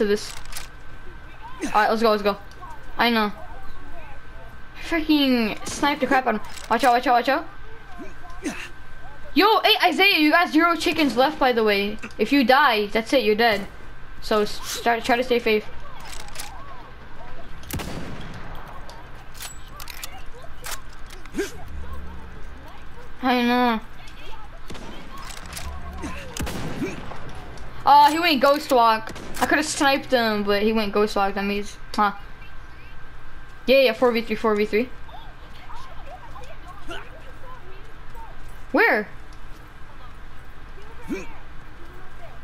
to this. Alright, let's go, let's go. I know. Freaking snipe the crap out of him. Watch out, watch out, watch out. Yo, hey Isaiah, you got zero chickens left by the way. If you die, that's it, you're dead. So start try to stay safe. I know. Oh, he went ghost walk. I could have sniped him, but he went ghost walk. That means, huh? Yeah, yeah, 4v3, 4v3. Where?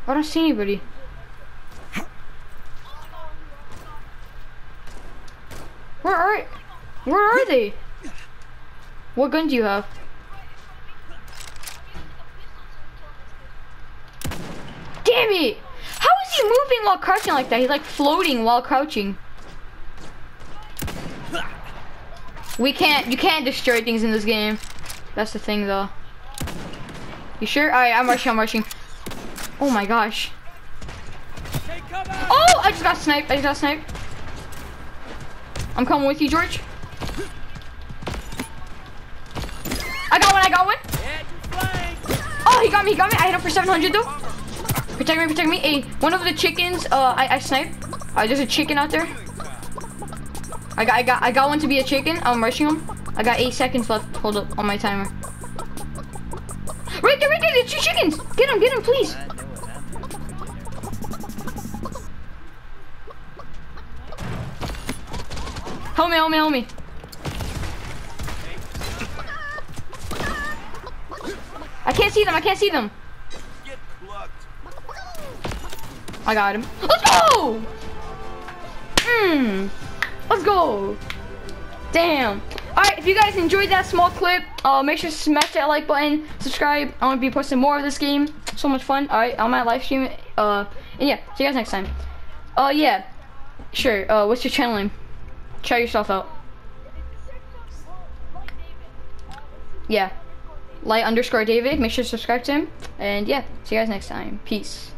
I don't see anybody. Where are, where are they? What gun do you have? How is he moving while crouching like that? He's like floating while crouching. We can't, you can't destroy things in this game. That's the thing though. You sure? Alright, I'm rushing, I'm rushing. Oh my gosh. Oh, I just got sniped, I just got sniped. I'm coming with you, George. I got one, I got one. Oh, he got me, he got me. I hit him for 700 though. Protect me, protect me. Hey, one of the chickens, uh, I, I sniped. Alright, there's a chicken out there. I got, I got, I got one to be a chicken. I'm rushing him. I got eight seconds left. Hold up on my timer. Right there, right there. There's two chickens. Get him, get him, please. Help me, help me, help me. I can't see them. I can't see them. I got him. Let's go! Hmm. Let's go. Damn. Alright, if you guys enjoyed that small clip, uh, make sure to smash that like button, subscribe. I'm going to be posting more of this game. So much fun. Alright, on my live stream. Uh, and yeah, see you guys next time. Uh, yeah. Sure. Uh, what's your channel name? Try yourself out. Yeah. Light underscore David. Make sure to subscribe to him. And yeah, see you guys next time. Peace.